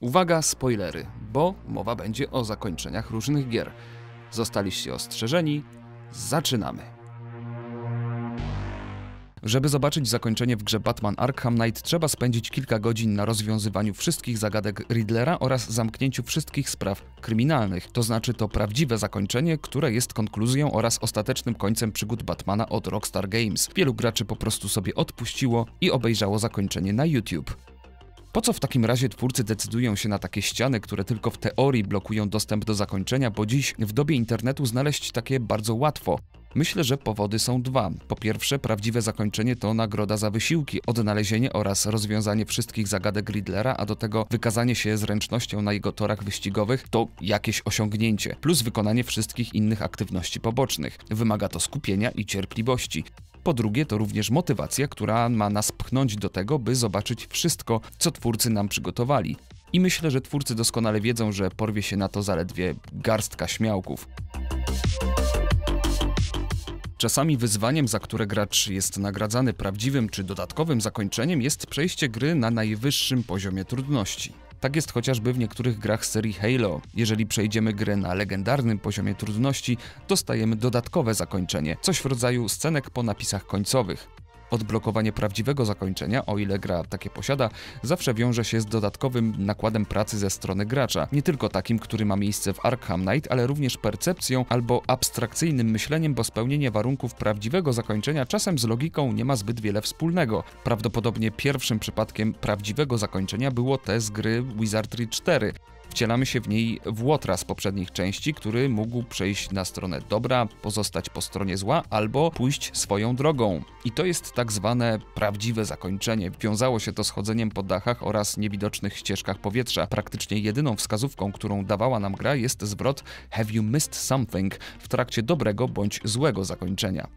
Uwaga, spoilery, bo mowa będzie o zakończeniach różnych gier. Zostaliście ostrzeżeni, zaczynamy. Żeby zobaczyć zakończenie w grze Batman Arkham Knight, trzeba spędzić kilka godzin na rozwiązywaniu wszystkich zagadek Riddlera oraz zamknięciu wszystkich spraw kryminalnych. To znaczy to prawdziwe zakończenie, które jest konkluzją oraz ostatecznym końcem przygód Batmana od Rockstar Games. Wielu graczy po prostu sobie odpuściło i obejrzało zakończenie na YouTube. Po co w takim razie twórcy decydują się na takie ściany, które tylko w teorii blokują dostęp do zakończenia, bo dziś w dobie internetu znaleźć takie bardzo łatwo. Myślę, że powody są dwa. Po pierwsze, prawdziwe zakończenie to nagroda za wysiłki, odnalezienie oraz rozwiązanie wszystkich zagadek Riddlera, a do tego wykazanie się zręcznością na jego torach wyścigowych to jakieś osiągnięcie, plus wykonanie wszystkich innych aktywności pobocznych. Wymaga to skupienia i cierpliwości. Po drugie, to również motywacja, która ma nas pchnąć do tego, by zobaczyć wszystko, co twórcy nam przygotowali. I myślę, że twórcy doskonale wiedzą, że porwie się na to zaledwie garstka śmiałków. Czasami wyzwaniem, za które gracz jest nagradzany prawdziwym czy dodatkowym zakończeniem, jest przejście gry na najwyższym poziomie trudności. Tak jest chociażby w niektórych grach serii Halo. Jeżeli przejdziemy grę na legendarnym poziomie trudności, dostajemy dodatkowe zakończenie, coś w rodzaju scenek po napisach końcowych. Odblokowanie prawdziwego zakończenia, o ile gra takie posiada, zawsze wiąże się z dodatkowym nakładem pracy ze strony gracza. Nie tylko takim, który ma miejsce w Arkham Knight, ale również percepcją albo abstrakcyjnym myśleniem, bo spełnienie warunków prawdziwego zakończenia czasem z logiką nie ma zbyt wiele wspólnego. Prawdopodobnie pierwszym przypadkiem prawdziwego zakończenia było te z gry Wizardry 4. Wcielamy się w niej w Łotra z poprzednich części, który mógł przejść na stronę dobra, pozostać po stronie zła albo pójść swoją drogą. I to jest tak zwane prawdziwe zakończenie. Wiązało się to z chodzeniem po dachach oraz niewidocznych ścieżkach powietrza. Praktycznie jedyną wskazówką, którą dawała nam gra jest zwrot Have you missed something w trakcie dobrego bądź złego zakończenia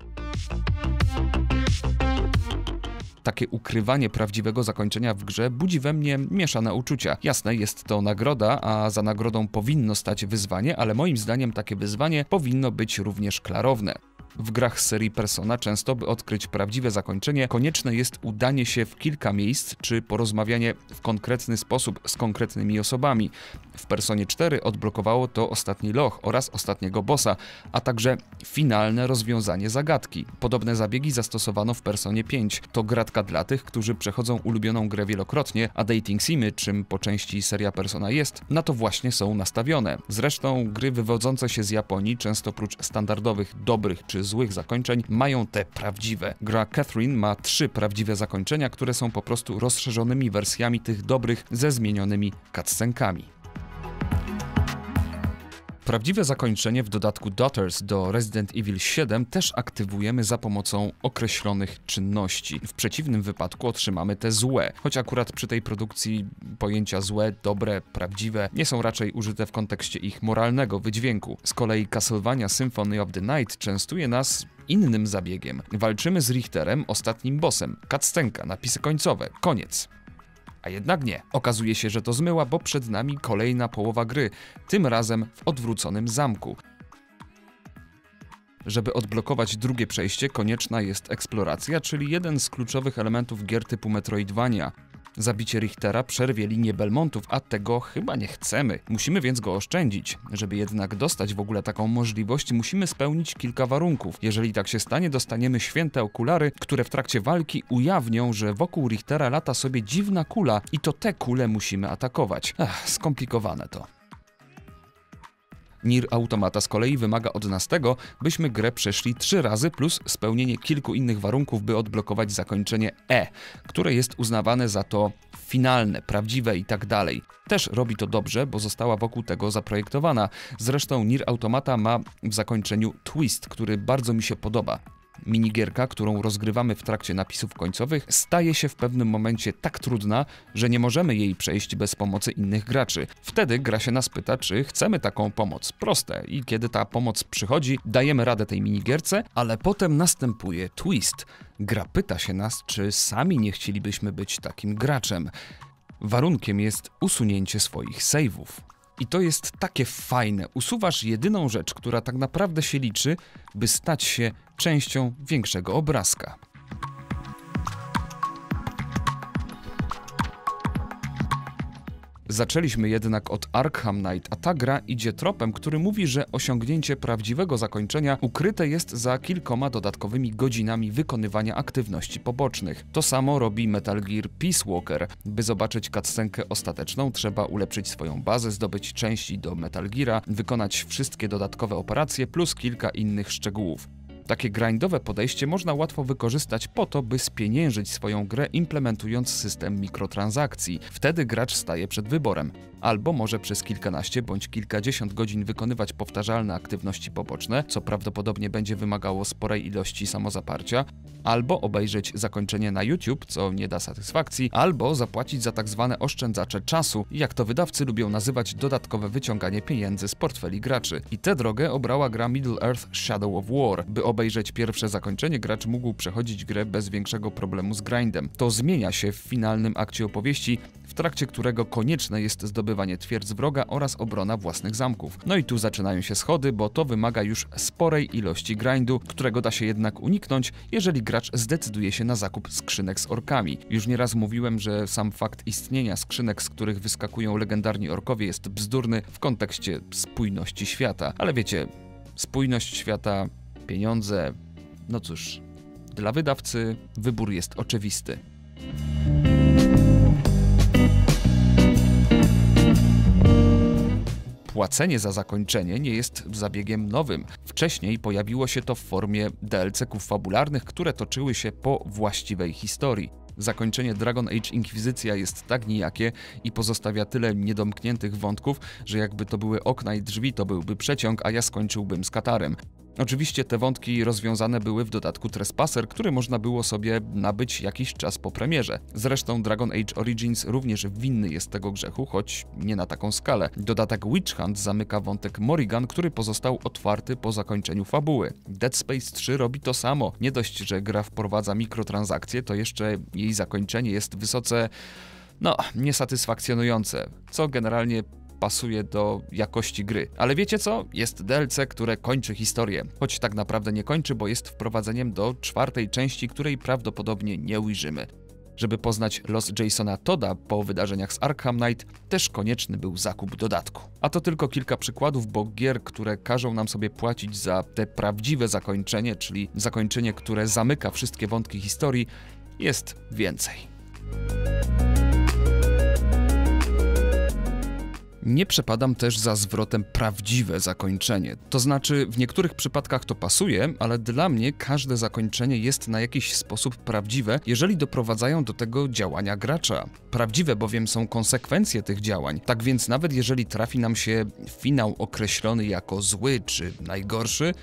takie ukrywanie prawdziwego zakończenia w grze budzi we mnie mieszane uczucia. Jasne, jest to nagroda, a za nagrodą powinno stać wyzwanie, ale moim zdaniem takie wyzwanie powinno być również klarowne. W grach serii Persona często, by odkryć prawdziwe zakończenie, konieczne jest udanie się w kilka miejsc czy porozmawianie w konkretny sposób z konkretnymi osobami. W Personie 4 odblokowało to ostatni loch oraz ostatniego bossa, a także finalne rozwiązanie zagadki. Podobne zabiegi zastosowano w Personie 5. To gratka dla tych, którzy przechodzą ulubioną grę wielokrotnie, a dating simy, czym po części seria Persona jest, na to właśnie są nastawione. Zresztą gry wywodzące się z Japonii często prócz standardowych dobrych czy złych zakończeń mają te prawdziwe. Gra Catherine ma trzy prawdziwe zakończenia, które są po prostu rozszerzonymi wersjami tych dobrych ze zmienionymi cutscenkami. Prawdziwe zakończenie w dodatku Daughters do Resident Evil 7 też aktywujemy za pomocą określonych czynności. W przeciwnym wypadku otrzymamy te złe, choć akurat przy tej produkcji pojęcia złe, dobre, prawdziwe nie są raczej użyte w kontekście ich moralnego wydźwięku. Z kolei Castlevania Symphony of the Night częstuje nas innym zabiegiem. Walczymy z Richterem, ostatnim bossem. Kacstenka, napisy końcowe, koniec. A jednak nie. Okazuje się, że to zmyła, bo przed nami kolejna połowa gry, tym razem w odwróconym zamku. Żeby odblokować drugie przejście, konieczna jest eksploracja, czyli jeden z kluczowych elementów gier typu Metroidvania. Zabicie Richtera przerwie linię Belmontów, a tego chyba nie chcemy. Musimy więc go oszczędzić. Żeby jednak dostać w ogóle taką możliwość, musimy spełnić kilka warunków. Jeżeli tak się stanie, dostaniemy święte okulary, które w trakcie walki ujawnią, że wokół Richtera lata sobie dziwna kula i to te kule musimy atakować. Skomplikowane to. Nier Automata z kolei wymaga od nas tego, byśmy grę przeszli trzy razy plus spełnienie kilku innych warunków, by odblokować zakończenie E, które jest uznawane za to finalne, prawdziwe i tak dalej. Też robi to dobrze, bo została wokół tego zaprojektowana. Zresztą Nier Automata ma w zakończeniu twist, który bardzo mi się podoba. Minigierka, którą rozgrywamy w trakcie napisów końcowych, staje się w pewnym momencie tak trudna, że nie możemy jej przejść bez pomocy innych graczy. Wtedy gra się nas pyta, czy chcemy taką pomoc. Proste. I kiedy ta pomoc przychodzi, dajemy radę tej minigierce, ale potem następuje twist. Gra pyta się nas, czy sami nie chcielibyśmy być takim graczem. Warunkiem jest usunięcie swoich saveów. I to jest takie fajne. Usuwasz jedyną rzecz, która tak naprawdę się liczy, by stać się częścią większego obrazka. Zaczęliśmy jednak od Arkham Knight, a ta gra idzie tropem, który mówi, że osiągnięcie prawdziwego zakończenia ukryte jest za kilkoma dodatkowymi godzinami wykonywania aktywności pobocznych. To samo robi Metal Gear Peace Walker. By zobaczyć cutscenkę ostateczną, trzeba ulepszyć swoją bazę, zdobyć części do Metal Geara, wykonać wszystkie dodatkowe operacje plus kilka innych szczegółów. Takie grindowe podejście można łatwo wykorzystać po to, by spieniężyć swoją grę implementując system mikrotransakcji. Wtedy gracz staje przed wyborem. Albo może przez kilkanaście bądź kilkadziesiąt godzin wykonywać powtarzalne aktywności poboczne, co prawdopodobnie będzie wymagało sporej ilości samozaparcia, albo obejrzeć zakończenie na YouTube, co nie da satysfakcji, albo zapłacić za tak zwane oszczędzacze czasu, jak to wydawcy lubią nazywać dodatkowe wyciąganie pieniędzy z portfeli graczy. I tę drogę obrała gra Middle Earth Shadow of War. By obejrzeć pierwsze zakończenie, gracz mógł przechodzić grę bez większego problemu z grindem. To zmienia się w finalnym akcie opowieści, w trakcie którego konieczne jest zdobywanie twierdz wroga oraz obrona własnych zamków. No i tu zaczynają się schody, bo to wymaga już sporej ilości grindu, którego da się jednak uniknąć, jeżeli gracz zdecyduje się na zakup skrzynek z orkami. Już nieraz mówiłem, że sam fakt istnienia skrzynek, z których wyskakują legendarni orkowie jest bzdurny w kontekście spójności świata. Ale wiecie, spójność świata, pieniądze, no cóż, dla wydawcy wybór jest oczywisty. Płacenie za zakończenie nie jest zabiegiem nowym. Wcześniej pojawiło się to w formie DLC-ków fabularnych, które toczyły się po właściwej historii. Zakończenie Dragon Age Inkwizycja jest tak nijakie i pozostawia tyle niedomkniętych wątków, że jakby to były okna i drzwi, to byłby przeciąg, a ja skończyłbym z Katarem. Oczywiście te wątki rozwiązane były w dodatku Trespasser, który można było sobie nabyć jakiś czas po premierze. Zresztą Dragon Age Origins również winny jest tego grzechu, choć nie na taką skalę. Dodatek Witch Hunt zamyka wątek Morrigan, który pozostał otwarty po zakończeniu fabuły. Dead Space 3 robi to samo. Nie dość, że gra wprowadza mikrotransakcje, to jeszcze jej zakończenie jest wysoce no, niesatysfakcjonujące, co generalnie pasuje do jakości gry. Ale wiecie co? Jest DLC, które kończy historię. Choć tak naprawdę nie kończy, bo jest wprowadzeniem do czwartej części, której prawdopodobnie nie ujrzymy. Żeby poznać los Jasona Toda po wydarzeniach z Arkham Knight, też konieczny był zakup dodatku. A to tylko kilka przykładów, bo gier, które każą nam sobie płacić za te prawdziwe zakończenie, czyli zakończenie, które zamyka wszystkie wątki historii, jest więcej. Nie przepadam też za zwrotem prawdziwe zakończenie. To znaczy, w niektórych przypadkach to pasuje, ale dla mnie każde zakończenie jest na jakiś sposób prawdziwe, jeżeli doprowadzają do tego działania gracza. Prawdziwe bowiem są konsekwencje tych działań. Tak więc nawet jeżeli trafi nam się finał określony jako zły czy najgorszy,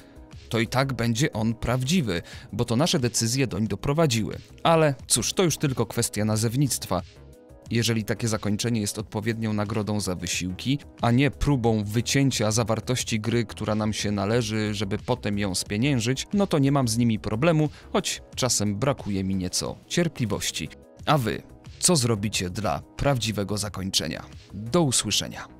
to i tak będzie on prawdziwy, bo to nasze decyzje doń doprowadziły. Ale cóż, to już tylko kwestia nazewnictwa. Jeżeli takie zakończenie jest odpowiednią nagrodą za wysiłki, a nie próbą wycięcia zawartości gry, która nam się należy, żeby potem ją spieniężyć, no to nie mam z nimi problemu, choć czasem brakuje mi nieco cierpliwości. A wy, co zrobicie dla prawdziwego zakończenia? Do usłyszenia.